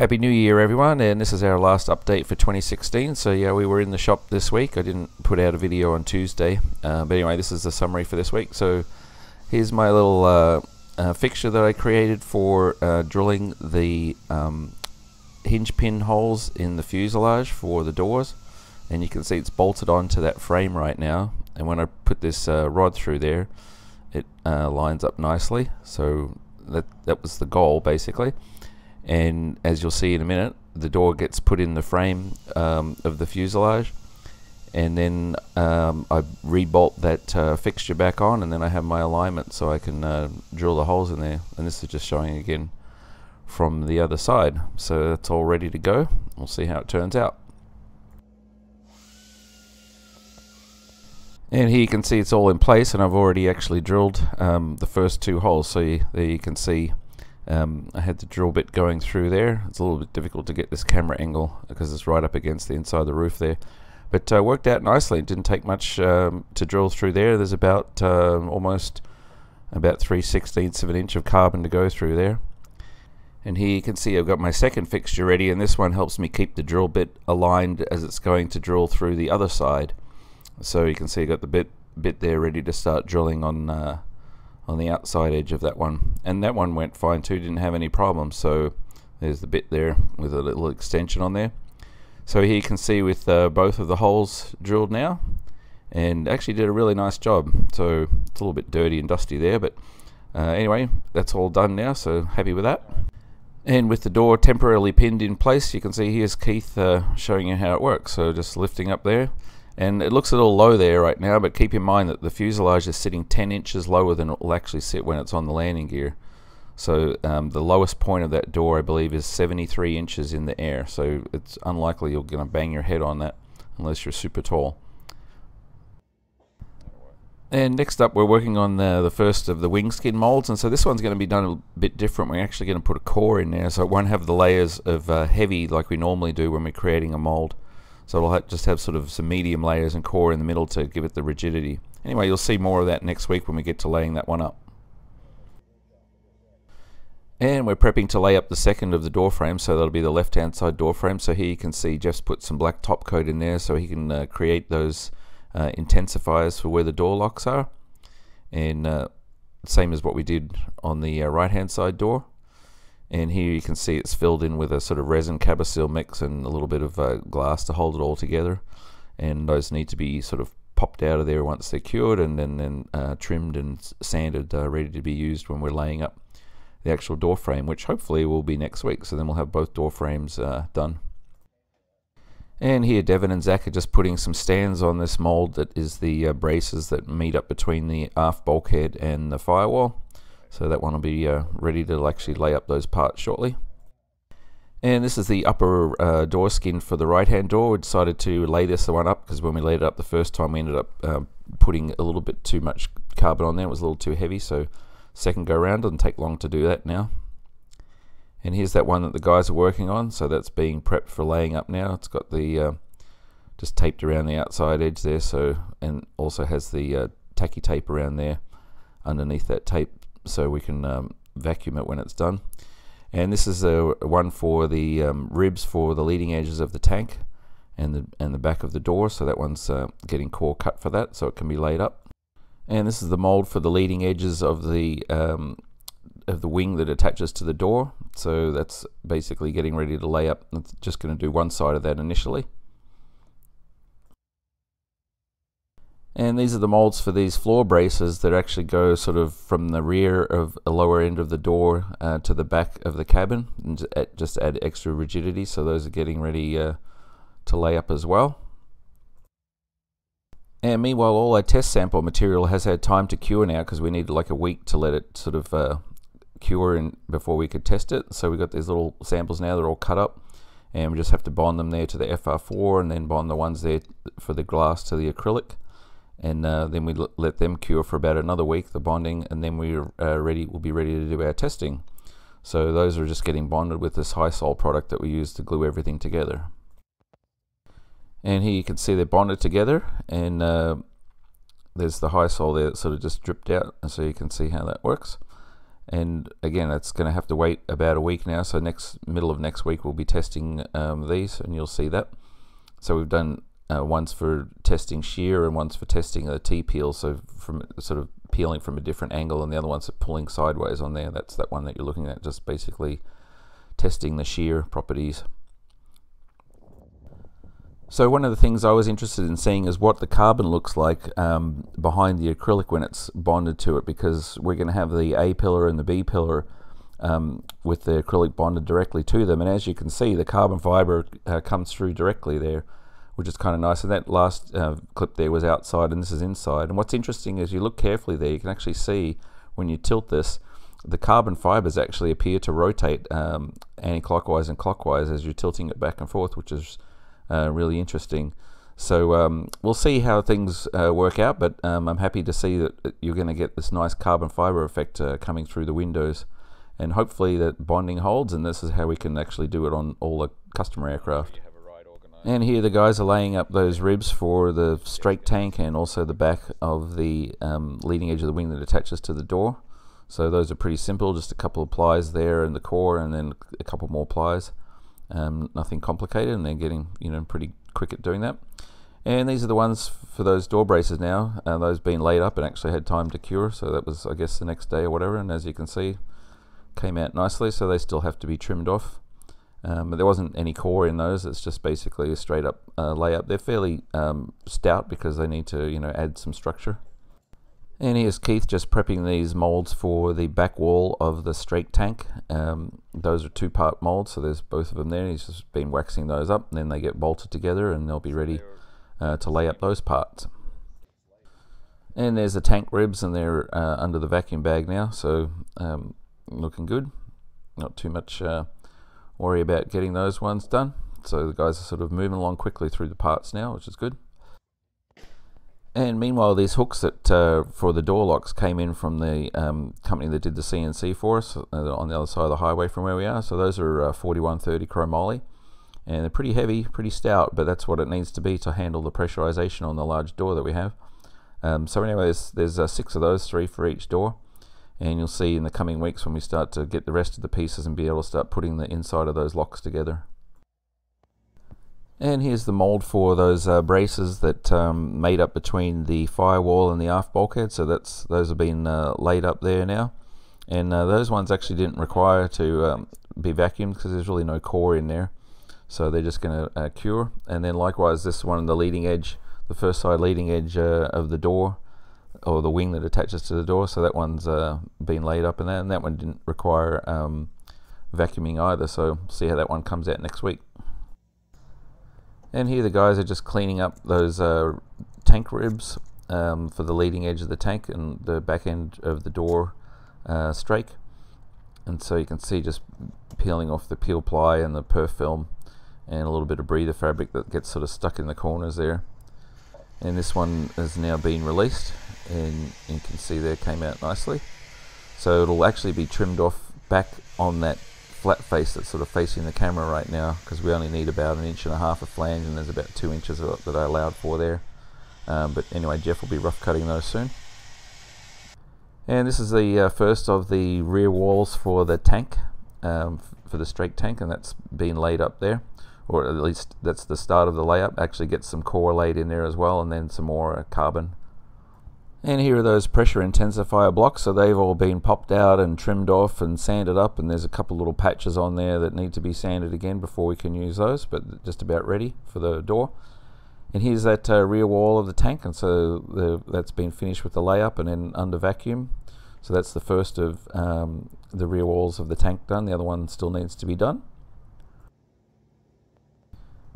Happy New Year, everyone, and this is our last update for 2016. So, yeah, we were in the shop this week. I didn't put out a video on Tuesday, uh, but anyway, this is the summary for this week. So, here's my little uh, uh, fixture that I created for uh, drilling the um, hinge pin holes in the fuselage for the doors. And you can see it's bolted onto that frame right now. And when I put this uh, rod through there, it uh, lines up nicely. So, that, that was the goal, basically and as you'll see in a minute the door gets put in the frame um, of the fuselage. And then um, I rebolt that uh, fixture back on and then I have my alignment so I can uh, drill the holes in there. And this is just showing again from the other side. So that's all ready to go. We'll see how it turns out. And here you can see it's all in place and I've already actually drilled um, the first two holes. So you, there you can see um, I had the drill bit going through there. It's a little bit difficult to get this camera angle because it's right up against the inside of the roof there. But uh, worked out nicely. It didn't take much um, to drill through there. There's about uh, almost about 3 sixteenths of an inch of carbon to go through there. And here you can see I've got my second fixture ready and this one helps me keep the drill bit aligned as it's going to drill through the other side. So you can see I've got the bit bit there ready to start drilling on uh, on the outside edge of that one. And that one went fine too didn't have any problems. So there's the bit there with a little extension on there. So here you can see with uh, both of the holes drilled now. And actually did a really nice job. So it's a little bit dirty and dusty there but uh, anyway that's all done now so happy with that. And with the door temporarily pinned in place you can see here's Keith uh, showing you how it works. So just lifting up there and it looks a little low there right now, but keep in mind that the fuselage is sitting 10 inches lower than it will actually sit when it's on the landing gear. So um, the lowest point of that door, I believe, is 73 inches in the air. So it's unlikely you're going to bang your head on that unless you're super tall. And next up, we're working on the, the first of the wing skin molds. And so this one's going to be done a bit different. We're actually going to put a core in there, so it won't have the layers of uh, heavy like we normally do when we're creating a mold. So it'll just have sort of some medium layers and core in the middle to give it the rigidity. Anyway, you'll see more of that next week when we get to laying that one up. And we're prepping to lay up the second of the door frame, so that'll be the left-hand side door frame. So here you can see Jeff's put some black top coat in there so he can uh, create those uh, intensifiers for where the door locks are. And uh, same as what we did on the uh, right-hand side door and here you can see it's filled in with a sort of resin Cabosil mix and a little bit of uh, glass to hold it all together. And those need to be sort of popped out of there once they're cured and then, then uh, trimmed and sanded uh, ready to be used when we're laying up the actual door frame which hopefully will be next week. So then we'll have both door frames uh, done. And here Devin and Zach are just putting some stands on this mold that is the uh, braces that meet up between the aft bulkhead and the firewall so that one will be uh, ready to actually lay up those parts shortly. And this is the upper uh, door skin for the right hand door. We decided to lay this one up because when we laid it up the first time we ended up uh, putting a little bit too much carbon on there. It was a little too heavy so second go around doesn't take long to do that now. And here's that one that the guys are working on. So that's being prepped for laying up now. It's got the uh, just taped around the outside edge there so and also has the uh, tacky tape around there underneath that tape so we can um, vacuum it when it's done. And this is a one for the um, ribs for the leading edges of the tank and the and the back of the door. So that one's uh, getting core cut for that, so it can be laid up. And this is the mold for the leading edges of the um, of the wing that attaches to the door. So that's basically getting ready to lay up. It's just going to do one side of that initially. And these are the molds for these floor braces that actually go sort of from the rear of the lower end of the door uh, to the back of the cabin and just add extra rigidity. So those are getting ready uh, to lay up as well. And meanwhile, all our test sample material has had time to cure now because we needed like a week to let it sort of uh, cure in before we could test it. So we've got these little samples now, they're all cut up. And we just have to bond them there to the FR4 and then bond the ones there for the glass to the acrylic and uh, then we let them cure for about another week the bonding and then we're uh, ready we'll be ready to do our testing. So those are just getting bonded with this Hysol product that we use to glue everything together. And here you can see they're bonded together and uh, there's the Hysol there that sort of just dripped out and so you can see how that works. And again it's going to have to wait about a week now so next middle of next week we'll be testing um, these and you'll see that. So we've done uh, ones for testing shear and ones for testing a T-peel so from sort of peeling from a different angle and the other one's are pulling sideways on there. That's that one that you're looking at just basically testing the shear properties. So one of the things I was interested in seeing is what the carbon looks like um, behind the acrylic when it's bonded to it because we're going to have the A pillar and the B pillar um, with the acrylic bonded directly to them. And as you can see the carbon fiber uh, comes through directly there which is kind of nice and that last uh, clip there was outside and this is inside and what's interesting is you look carefully there you can actually see when you tilt this the carbon fibers actually appear to rotate um, anti-clockwise and clockwise as you're tilting it back and forth which is uh, really interesting. So um, we'll see how things uh, work out, but um, I'm happy to see that you're going to get this nice carbon fiber effect uh, coming through the windows. And hopefully that bonding holds, and this is how we can actually do it on all the customer aircraft. And here the guys are laying up those ribs for the strake tank and also the back of the um, leading edge of the wing that attaches to the door. So those are pretty simple, just a couple of plies there in the core and then a couple more plies um, nothing complicated, and they're getting you know pretty quick at doing that. And these are the ones for those door braces now. Uh, those being laid up and actually had time to cure, so that was I guess the next day or whatever. And as you can see, came out nicely. So they still have to be trimmed off. Um, but there wasn't any core in those. It's just basically a straight up uh, layup. They're fairly um, stout because they need to you know add some structure. And here's Keith just prepping these molds for the back wall of the strake tank. Um, those are two part molds, so there's both of them there. He's just been waxing those up, and then they get bolted together and they'll be ready uh, to lay up those parts. And there's the tank ribs, and they're uh, under the vacuum bag now, so um, looking good. Not too much uh, worry about getting those ones done. So the guys are sort of moving along quickly through the parts now, which is good. And meanwhile, these hooks that uh, for the door locks came in from the um, company that did the CNC for us uh, on the other side of the highway from where we are. So those are uh, 4130 chromoly, and they're pretty heavy, pretty stout, but that's what it needs to be to handle the pressurization on the large door that we have. Um, so anyway, there's, there's uh, six of those, three for each door, and you'll see in the coming weeks when we start to get the rest of the pieces and be able to start putting the inside of those locks together. And here's the mold for those uh, braces that um, made up between the firewall and the aft bulkhead. So that's those have been uh, laid up there now. And uh, those ones actually didn't require to um, be vacuumed because there's really no core in there. So they're just going to uh, cure. And then likewise, this one, on the leading edge, the first side leading edge uh, of the door, or the wing that attaches to the door. So that one's uh, been laid up in that, and that one didn't require um, vacuuming either. So see how that one comes out next week. And here the guys are just cleaning up those uh, tank ribs um, for the leading edge of the tank and the back end of the door uh, strake. And so you can see just peeling off the peel ply and the perf film and a little bit of breather fabric that gets sort of stuck in the corners there. And this one has now been released and you can see there came out nicely. So it'll actually be trimmed off back on that flat face that's sort of facing the camera right now because we only need about an inch and a half of flange and there's about two inches that I allowed for there. Um, but anyway, Jeff will be rough cutting those soon. And this is the uh, first of the rear walls for the tank, um, for the strake tank, and that's been laid up there. Or at least that's the start of the layup. Actually get some core laid in there as well, and then some more uh, carbon and here are those pressure intensifier blocks. So they've all been popped out and trimmed off and sanded up. And there's a couple little patches on there that need to be sanded again before we can use those. But just about ready for the door. And here's that uh, rear wall of the tank. And so the, that's been finished with the layup and then under vacuum. So that's the first of um, the rear walls of the tank done. The other one still needs to be done.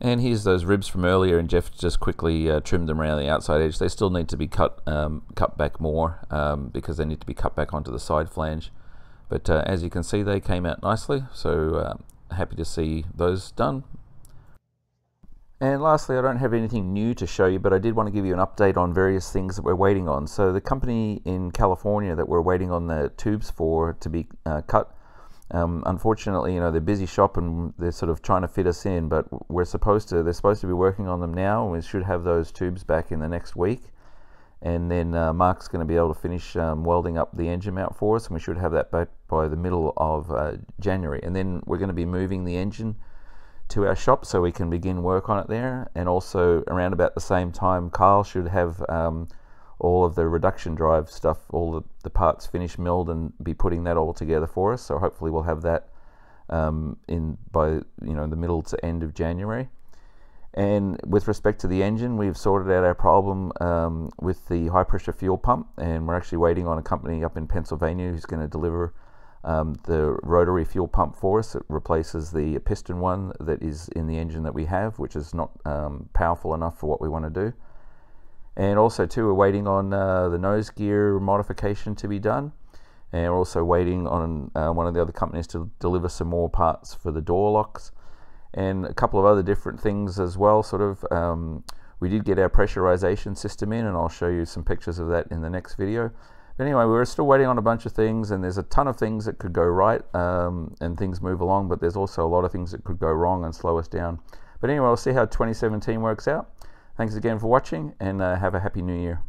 And here's those ribs from earlier, and Jeff just quickly uh, trimmed them around the outside edge. They still need to be cut um, cut back more um, because they need to be cut back onto the side flange. But uh, as you can see, they came out nicely, so uh, happy to see those done. And lastly, I don't have anything new to show you, but I did want to give you an update on various things that we're waiting on. So the company in California that we're waiting on the tubes for to be uh, cut um, unfortunately, you know, they're busy shop and they're sort of trying to fit us in, but we're supposed to, they're supposed to be working on them now, and we should have those tubes back in the next week. and then uh, Mark's going to be able to finish um, welding up the engine mount for us, and we should have that back by the middle of uh, January. And then we're going to be moving the engine to our shop so we can begin work on it there. And also around about the same time, Kyle should have um, all of the reduction drive stuff, all the, the, parts finished milled, and be putting that all together for us. So hopefully we'll have that um, in by you know the middle to end of January. And with respect to the engine, we've sorted out our problem um, with the high pressure fuel pump, and we're actually waiting on a company up in Pennsylvania who's going to deliver um, the rotary fuel pump for us. It replaces the piston one that is in the engine that we have, which is not um, powerful enough for what we want to do. And also, too, we're waiting on uh, the nose gear modification to be done. And we're also waiting on uh, one of the other companies to deliver some more parts for the door locks and a couple of other different things as well. Sort of, um, we did get our pressurization system in, and I'll show you some pictures of that in the next video. But anyway, we're still waiting on a bunch of things, and there's a ton of things that could go right um, and things move along, but there's also a lot of things that could go wrong and slow us down. But anyway, we'll see how 2017 works out. Thanks again for watching, and uh, have a happy new year.